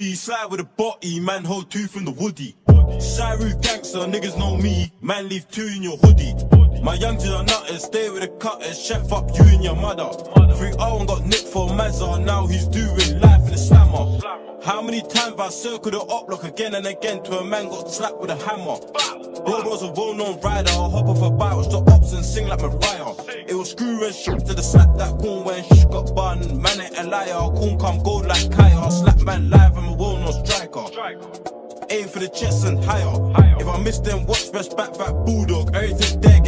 He slide with a body, man hold two from the woody. Cyru gangster, niggas know me, man leave two in your hoodie. My young the nutters, stay with the cutters, chef up you and your mother. Three Owen got nicked for Mazza, now he's doing life in the slammer. How many times I circled the up block again and again to a man got slapped with a hammer? Bro was a well-known rider, I'll hop off a bike, watch the ops and sing like Mariah. It was screw and to the slap that corn when shh got bun. Man ain't a liar, corn come gold like Kaya. Slap man well-known Aim for the chest and higher. higher. If I miss them, watch best back back bulldog. Everything there get fry up.